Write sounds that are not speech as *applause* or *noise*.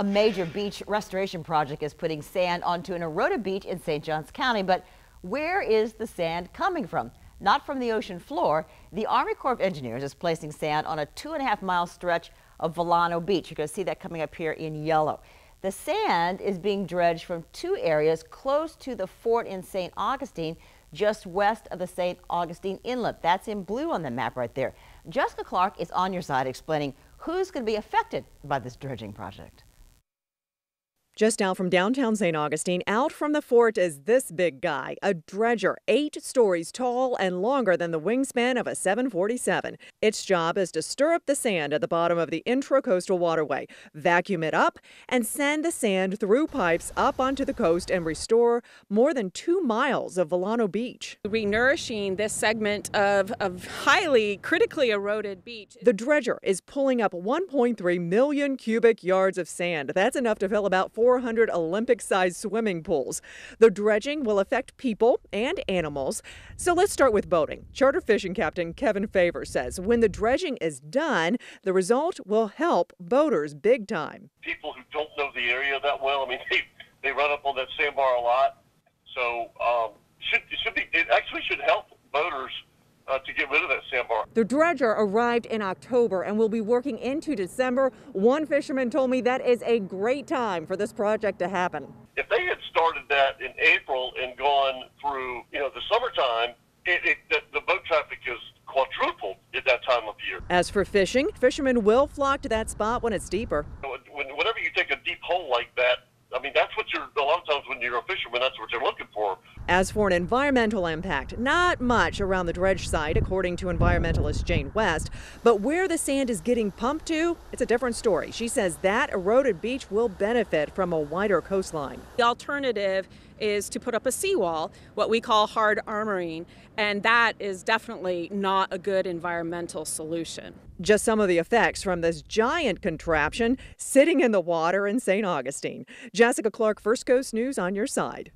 A major beach restoration project is putting sand onto an eroded beach in St. Johns County, but where is the sand coming from? Not from the ocean floor. The Army Corps of Engineers is placing sand on a two and a half mile stretch of Vilano Beach. You're going to see that coming up here in yellow. The sand is being dredged from two areas close to the fort in St. Augustine, just west of the St. Augustine Inlet. That's in blue on the map right there. Jessica Clark is on your side explaining who's going to be affected by this dredging project. Just out from downtown St. Augustine, out from the fort is this big guy, a dredger, eight stories tall and longer than the wingspan of a 747. Its job is to stir up the sand at the bottom of the intracoastal waterway, vacuum it up, and send the sand through pipes up onto the coast and restore more than two miles of Vilano Beach. Renourishing this segment of, of highly critically eroded beach. The dredger is pulling up 1.3 million cubic yards of sand. That's enough to fill about 400 Olympic sized swimming pools. The dredging will affect people and animals. So let's start with boating. Charter fishing captain Kevin Favor says when the dredging is done, the result will help boaters big time. People who don't know the area that well, I mean, *laughs* they, they run up on that sandbar a lot. So um, should, it should be, it actually should help uh, to get rid of that sandbar. The dredger arrived in October and will be working into December. One fisherman told me that is a great time for this project to happen. If they had started that in April and gone through, you know, the summertime, it, it, the, the boat traffic is quadrupled at that time of year. As for fishing, fishermen will flock to that spot when it's deeper. When, whenever you take a deep hole like that, I mean, that's what you're, a lot of times when you're a fisherman, that's what you're looking for. As for an environmental impact, not much around the dredge site, according to environmentalist Jane West. But where the sand is getting pumped to, it's a different story. She says that eroded beach will benefit from a wider coastline. The alternative is to put up a seawall, what we call hard armoring, and that is definitely not a good environmental solution. Just some of the effects from this giant contraption sitting in the water in St. Augustine. Jessica Clark, First Coast News on your side.